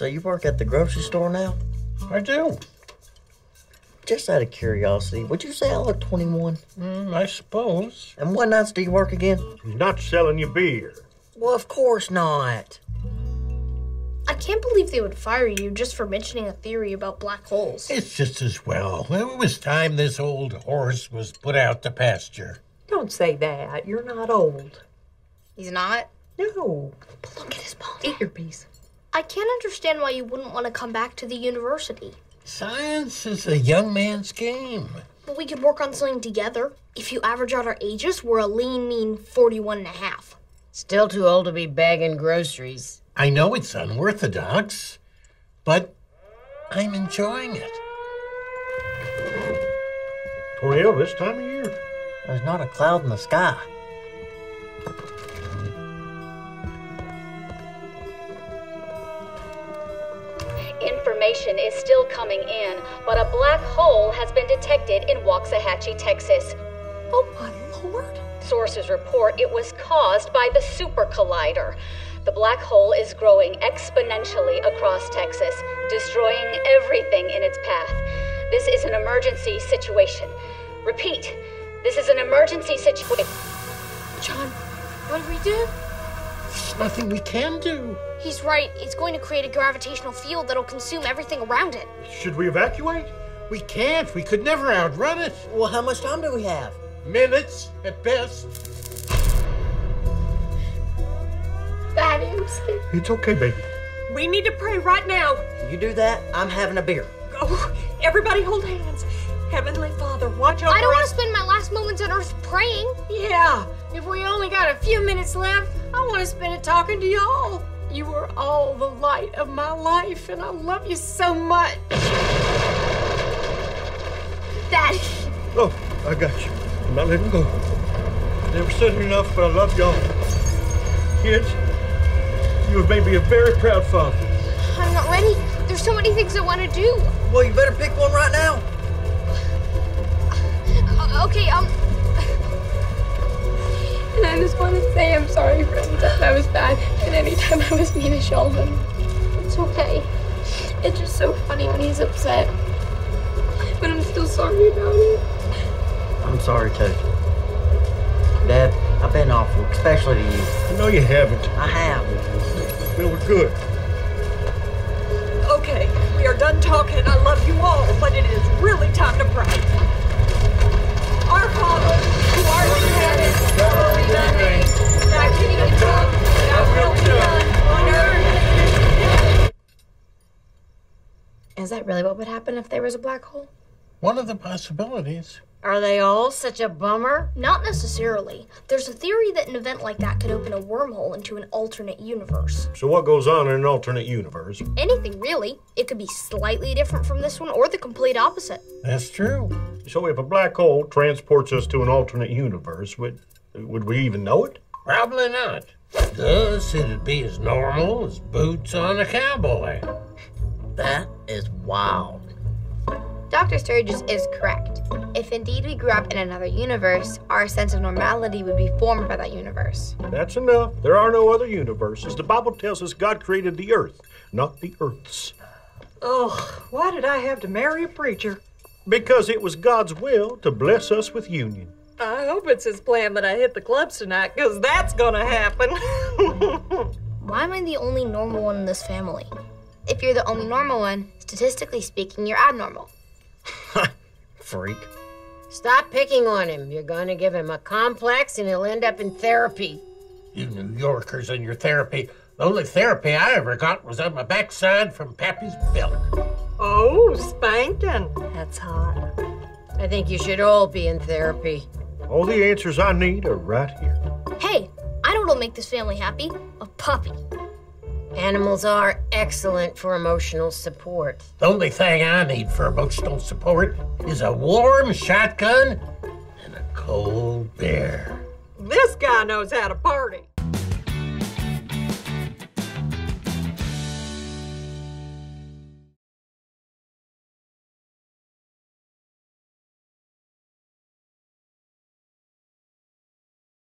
So you work at the grocery store now? I do. Just out of curiosity, would you say I look 21? Mm, I suppose. And what nights do you work again? He's not selling you beer. Well, of course not. I can't believe they would fire you just for mentioning a theory about black holes. It's just as well. It was time this old horse was put out to pasture. Don't say that. You're not old. He's not? No. But look at his bone. Eat your piece. I can't understand why you wouldn't want to come back to the university. Science is a young man's game. But we could work on something together. If you average out our ages, we're a lean, mean 41 and a half. Still too old to be bagging groceries. I know it's unorthodox, but I'm enjoying it. Toriel, this time of year. There's not a cloud in the sky. Information is still coming in, but a black hole has been detected in Waxahachie, Texas. Oh, my lord. Sources report it was caused by the Super Collider. The black hole is growing exponentially across Texas, destroying everything in its path. This is an emergency situation. Repeat, this is an emergency situation. John, what do we do? There's nothing we can do. He's right. It's going to create a gravitational field that'll consume everything around it. Should we evacuate? We can't. We could never outrun it. Well, how much time do we have? Minutes at best. Thaddeus. It's okay, baby. We need to pray right now. You do that, I'm having a beer. Oh, everybody hold hands. Heavenly Father, watch over last moments on Earth praying. Yeah, if we only got a few minutes left, I want to spend it talking to y'all. You are all the light of my life, and I love you so much. Daddy. Oh, I got you. I'm not letting go. I Never said it enough, but I love y'all. Kids, you have made me a very proud father. I'm not ready. There's so many things I want to do. Well, you better pick one right now. Uh, okay, um. And I just want to say I'm sorry for any time I was bad and anytime I was mean to Sheldon. It's okay. It's just so funny when he's upset. But I'm still sorry about it. I'm sorry, too. Dad, I've been awful, especially to you. No, you haven't. I have. Well, we're good. Okay, we are done talking, I love you all, but it is really time to pray. Really what would happen if there was a black hole? One of the possibilities. Are they all such a bummer? Not necessarily. There's a theory that an event like that could open a wormhole into an alternate universe. So, what goes on in an alternate universe? Anything, really. It could be slightly different from this one or the complete opposite. That's true. So, if a black hole transports us to an alternate universe, would would we even know it? Probably not. Thus, it'd be as normal as boots on a cowboy. That is wild. Dr. Sturgis is correct. If indeed we grew up in another universe, our sense of normality would be formed by that universe. That's enough. There are no other universes. The Bible tells us God created the earth, not the earths. Oh, why did I have to marry a preacher? Because it was God's will to bless us with union. I hope it's his plan that I hit the clubs tonight, because that's gonna happen. Why am I the only normal one in this family? If you're the only normal one, statistically speaking, you're abnormal. Freak. Stop picking on him. You're going to give him a complex and he'll end up in therapy. You New Yorkers and your therapy. The only therapy I ever got was on my backside from Pappy's milk. oh, spanking. That's hot. I think you should all be in therapy. All the answers I need are right here. Hey, I know what'll make this family happy a puppy. Animals are excellent for emotional support. The only thing I need for emotional support is a warm shotgun and a cold beer. This guy knows how to party.